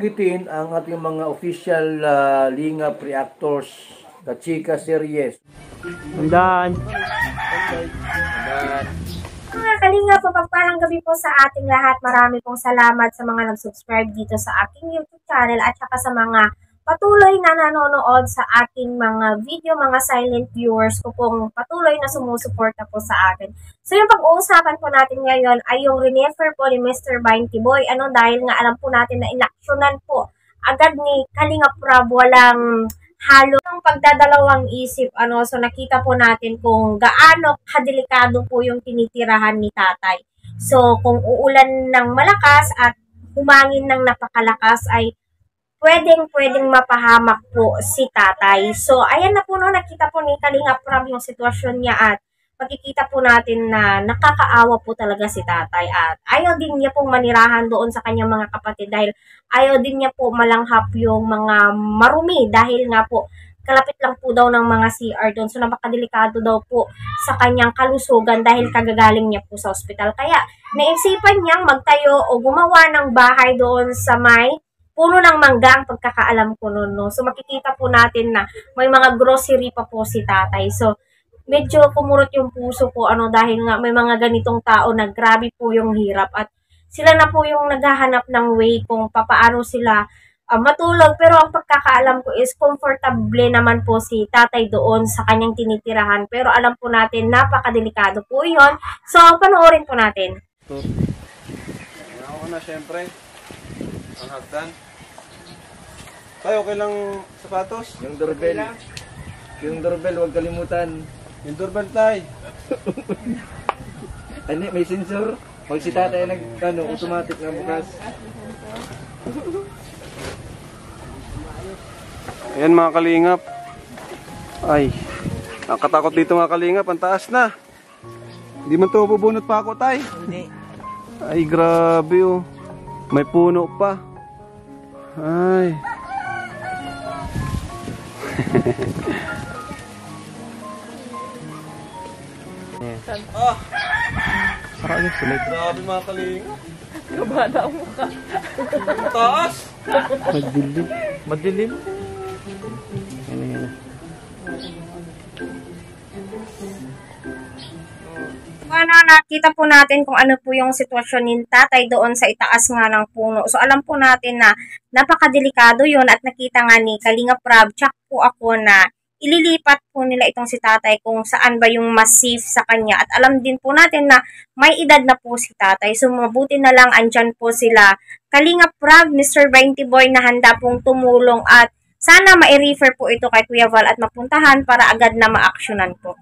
banggitin ang ating mga official uh, Lingap reactors, the Chika series. Tandaan. Mga kalinga, papagpalang gabi po sa ating lahat. Marami pong salamat sa mga nag-subscribe dito sa aking YouTube channel at saka sa mga patuloy na nanonood sa aking mga video, mga silent viewers ko pong patuloy na sumusuporta po sa akin. So yung pag-uusapan po natin ngayon ay yung renefer po ni Mr. Binty Boy. Ano dahil nga alam po natin na inaksyonan po agad ni Kalinga Prab walang halo ng pagdadalawang isip. Ano, so nakita po natin kung gaano kadelikado po yung tinitirahan ni tatay. So kung uulan ng malakas at humangin ng napakalakas ay pwedeng pwedeng mapahamak po si tatay. So ayan na po no, nakita po ni Kalinga Prab yung sitwasyon niya at makikita po natin na nakakaawa po talaga si tatay at ayaw din niya pong manirahan doon sa kanyang mga kapatid dahil ayaw din niya po malanghap yung mga marumi dahil nga po kalapit lang po daw ng mga CR doon. So napakadelikado daw po sa kanyang kalusugan dahil kagagaling niya po sa ospital. Kaya naisipan niyang magtayo o gumawa ng bahay doon sa may puno ng mangga ang pagkakaalam ko noon. No? So makikita po natin na may mga grocery pa po si tatay. So medyo kumurot yung puso ko ano dahil nga may mga ganitong tao na grabe po yung hirap at sila na po yung naghahanap ng way kung papaano sila uh, matulog pero ang pagkakaalam ko is comfortable naman po si tatay doon sa kanyang tinitirahan pero alam po natin napakadelikado po yon so panoorin po natin Ako na syempre. Ang hagdan. Tayo, okay lang sapatos? Yung doorbell. Yung doorbell, huwag kalimutan. Yung doorbell tay. Ano, may sensor. Pag si tatay nag, ano, automatic na bukas. Ayan mga kalingap. Ay, nakatakot dito mga kalingap. Ang taas na. Hindi man to bubunot pa ako tay. Hindi. Ay, grabe oh. May puno pa. Ay. Ah, Parang yung sunod. grabe mga kalingap. Kabada. Ang taas. Madilim. Madilim. Ano, nakita po natin kung ano po yung sitwasyon ni tatay doon sa itaas nga ng puno. So, alam po natin na napakadelikado yon at nakita nga ni Kalinga Prab, check po ako na ililipat po nila itong si tatay kung saan ba yung mas safe sa kanya. At alam din po natin na may edad na po si tatay. So, mabuti na lang andyan po sila. Kalinga Prab, Mr. 20 Boy na handa pong tumulong at sana ma-refer po ito kay Kuya Val at mapuntahan para agad na ma-actionan po.